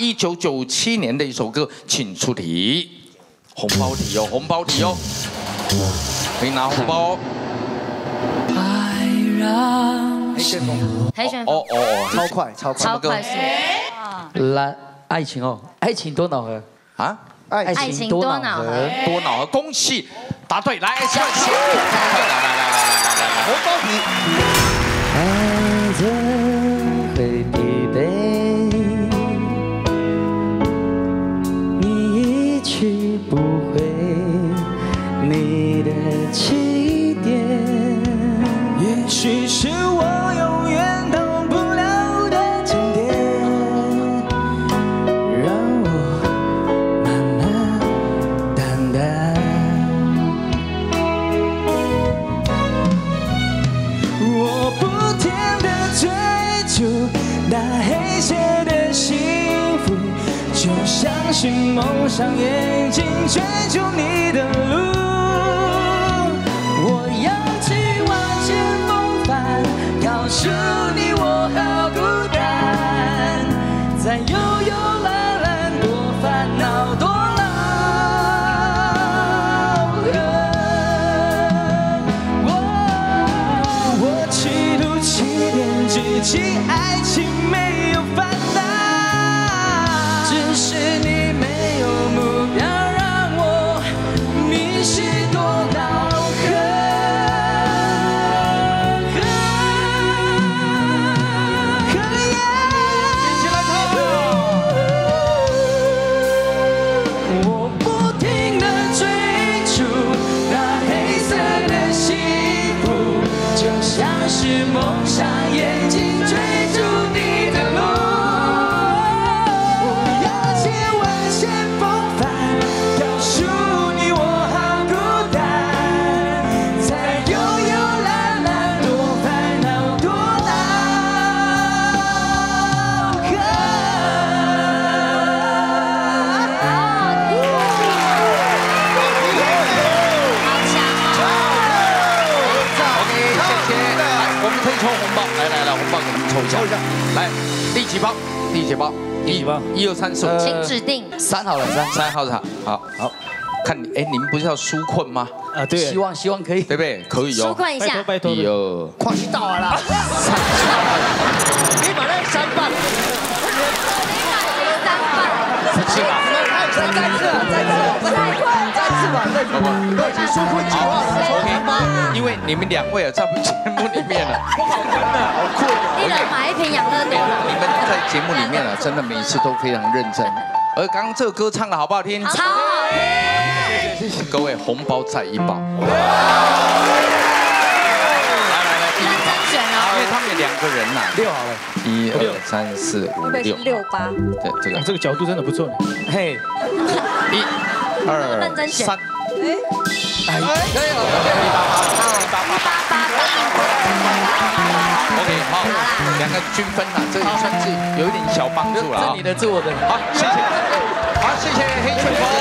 一九九七年的一首歌请出题。红包题哦红包题哦。可以拿红包。哦海选风海选风哦哦超快超快。超快速来爱情哦爱情多脑河啊？爱情多脑河多脑河恭喜。答对来爱情快起来来来来来红包题是我永远到不了的终点，让我慢慢淡淡。我不停的追逐那黑色的幸福，就像是蒙上眼睛追逐你的路。在悠悠蓝蓝多烦恼多恼恨。我企图起点，只期爱情没 du. 可以抽红包，来来来，红包给你们抽一下，抽一下来，第几包？第几包？第几包一二三四五，请指定。三好了，三三号好，好，好，看你，哎，你们不是要纾困吗？啊，对，希望希望可以，对不对？可以哦，纾困一下，拜托一二，快去到了啦！你把那三棒，是吧？再再次，再次，再次吧，再次吧，都已经说困计划了，抽红包。因为你们两位啊，在我们节目里。面了，一人买一瓶养乐多。你们在节目里。面啊，真的每一次都非常认真。而刚刚这个歌唱的好不好听？超好听，谢谢各位红包再一包。个人呐，六好了，一二三四五六，六八，对这个。这个角度真的不错，嘿，一二三，哎，可以了，八八 OK 好，两个均分了，这也算是有一点小帮助了啊这你。的，这我的，好，谢谢，好，谢谢黑旋风。